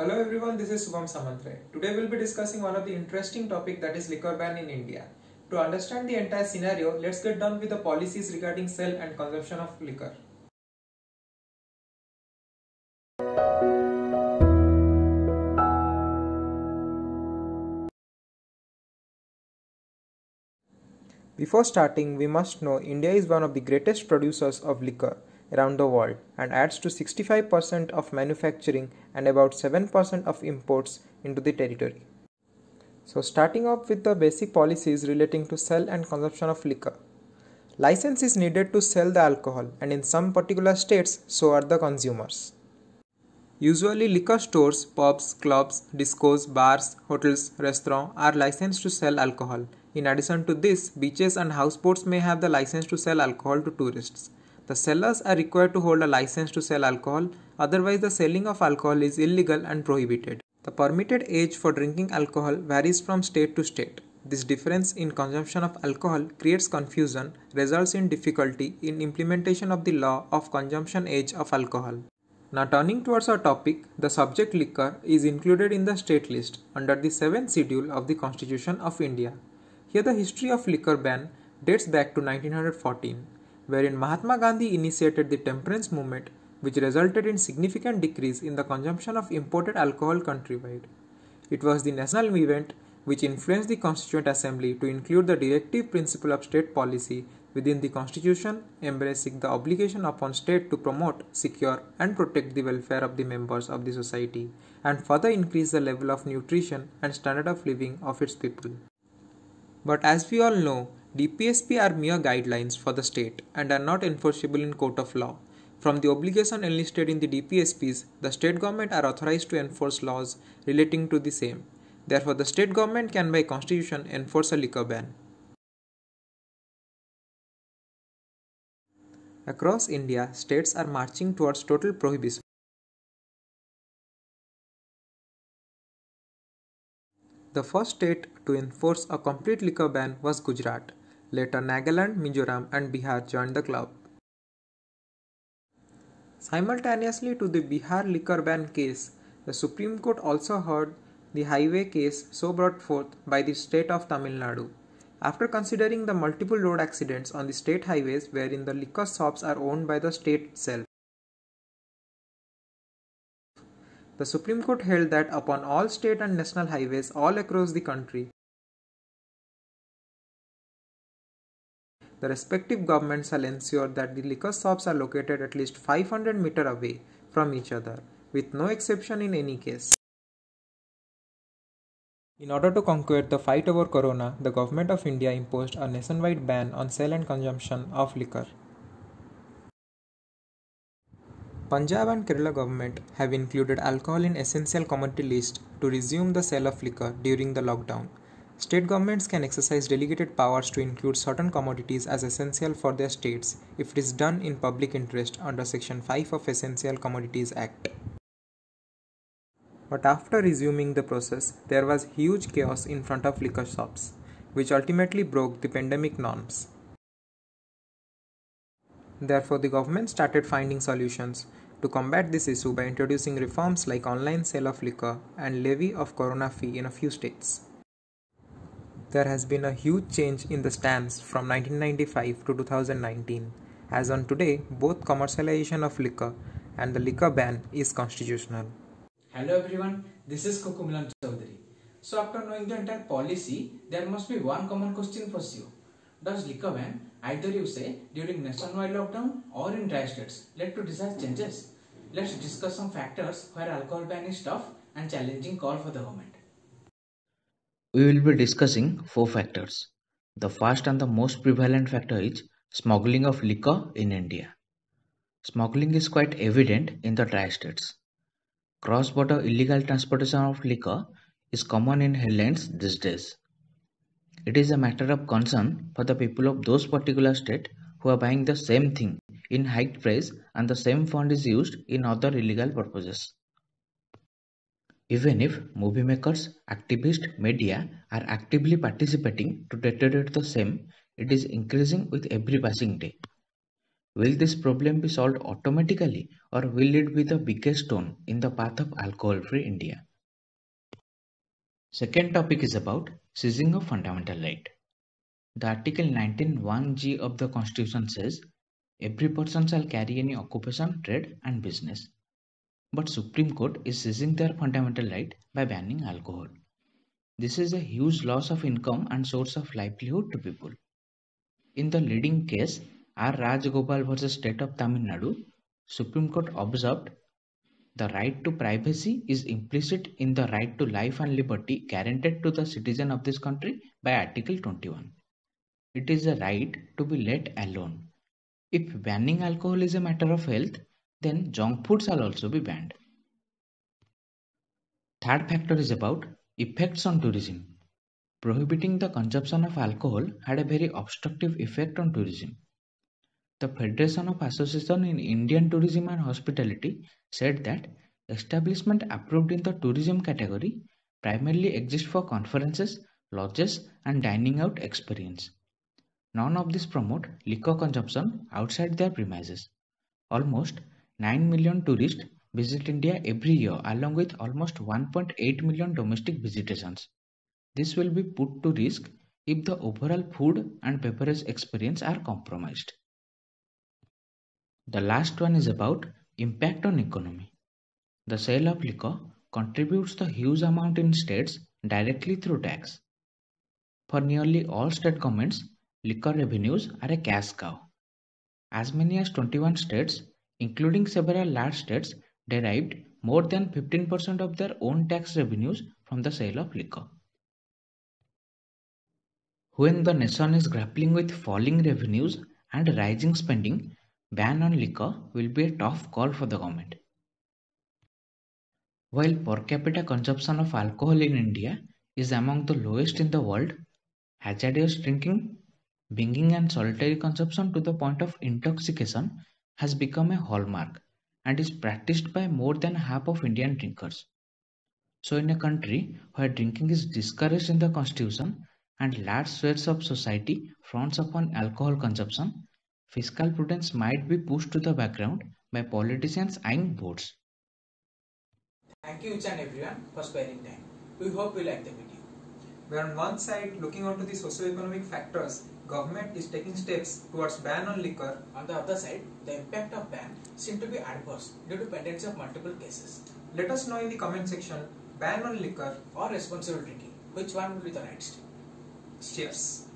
Hello everyone, this is Subham Samantaray. Today we'll be discussing one of the interesting topic that is liquor ban in India. To understand the entire scenario, let's get down with the policies regarding sale and consumption of liquor. Before starting, we must know India is one of the greatest producers of liquor around the world and adds to 65% of manufacturing and about 7% of imports into the territory. So starting off with the basic policies relating to sale and consumption of liquor. License is needed to sell the alcohol and in some particular states so are the consumers. Usually liquor stores, pubs, clubs, discos, bars, hotels, restaurants are licensed to sell alcohol. In addition to this, beaches and houseboats may have the license to sell alcohol to tourists. The sellers are required to hold a license to sell alcohol, otherwise the selling of alcohol is illegal and prohibited. The permitted age for drinking alcohol varies from state to state. This difference in consumption of alcohol creates confusion, results in difficulty in implementation of the law of consumption age of alcohol. Now turning towards our topic, the subject liquor is included in the state list under the 7th schedule of the Constitution of India. Here the history of liquor ban dates back to 1914 wherein Mahatma Gandhi initiated the temperance movement which resulted in significant decrease in the consumption of imported alcohol countrywide. It was the national event which influenced the Constituent Assembly to include the directive principle of state policy within the constitution embracing the obligation upon state to promote, secure and protect the welfare of the members of the society and further increase the level of nutrition and standard of living of its people. But as we all know, DPSP are mere guidelines for the state and are not enforceable in court of law. From the obligation enlisted in the DPSPs, the state government are authorized to enforce laws relating to the same. Therefore, the state government can by constitution enforce a liquor ban. Across India, states are marching towards total prohibition. The first state to enforce a complete liquor ban was Gujarat. Later, Nagaland, Mizoram, and Bihar joined the club. Simultaneously to the Bihar liquor ban case, the Supreme Court also heard the highway case so brought forth by the state of Tamil Nadu. After considering the multiple road accidents on the state highways wherein the liquor shops are owned by the state itself, the Supreme Court held that upon all state and national highways all across the country, The respective governments shall ensure that the liquor shops are located at least 500 meter away from each other, with no exception in any case. In order to conquer the fight over corona, the government of India imposed a nationwide ban on sale and consumption of liquor. Punjab and Kerala government have included alcohol in essential commodity list to resume the sale of liquor during the lockdown. State governments can exercise delegated powers to include certain commodities as essential for their states if it is done in public interest under Section 5 of Essential Commodities Act. But after resuming the process, there was huge chaos in front of liquor shops, which ultimately broke the pandemic norms. Therefore, the government started finding solutions to combat this issue by introducing reforms like online sale of liquor and levy of corona fee in a few states. There has been a huge change in the stance from 1995 to 2019. As on today, both commercialization of liquor and the liquor ban is constitutional. Hello everyone, this is Kukumilan Chaudhary. So after knowing the entire policy, there must be one common question for you. Does liquor ban, either you say during nationwide lockdown or in dry states, led to desired changes? Let's discuss some factors where alcohol ban is tough and challenging call for the government. We will be discussing four factors. The first and the most prevalent factor is smuggling of liquor in India. Smuggling is quite evident in the dry states. Cross-border illegal transportation of liquor is common in headlands these days. It is a matter of concern for the people of those particular states who are buying the same thing in high price and the same fund is used in other illegal purposes. Even if movie makers, activists, media are actively participating to deteriorate the same, it is increasing with every passing day. Will this problem be solved automatically or will it be the biggest stone in the path of alcohol-free India? Second topic is about seizing of fundamental right. The Article 19.1g of the Constitution says, every person shall carry any occupation, trade and business. But Supreme Court is seizing their fundamental right by banning alcohol. This is a huge loss of income and source of livelihood to people. In the leading case, R. Rajagopal versus State of Tamil Nadu, Supreme Court observed the right to privacy is implicit in the right to life and liberty guaranteed to the citizen of this country by Article 21. It is a right to be let alone. If banning alcohol is a matter of health, then junk food shall also be banned. Third factor is about effects on tourism. Prohibiting the consumption of alcohol had a very obstructive effect on tourism. The Federation of Association in Indian Tourism and Hospitality said that establishment approved in the tourism category primarily exist for conferences, lodges and dining out experience. None of these promote liquor consumption outside their premises. Almost 9 million tourists visit India every year along with almost 1.8 million domestic visitations. This will be put to risk if the overall food and beverage experience are compromised. The last one is about impact on economy. The sale of liquor contributes the huge amount in states directly through tax. For nearly all state governments, liquor revenues are a cash cow. As many as 21 states, including several large states, derived more than 15% of their own tax revenues from the sale of liquor. When the nation is grappling with falling revenues and rising spending, ban on liquor will be a tough call for the government. While per capita consumption of alcohol in India is among the lowest in the world, hazardous drinking Binging and solitary consumption to the point of intoxication has become a hallmark and is practiced by more than half of Indian drinkers. So, in a country where drinking is discouraged in the constitution and large swathes of society fronts upon alcohol consumption, fiscal prudence might be pushed to the background by politicians eyeing votes. Thank you each and everyone for sparing time. We hope you like the video. Where on one side, looking onto the socio-economic factors, government is taking steps towards ban on liquor. On the other side, the impact of ban seem to be adverse due to pendency of multiple cases. Let us know in the comment section, ban on liquor or responsible drinking, which one will be the right step. Cheers.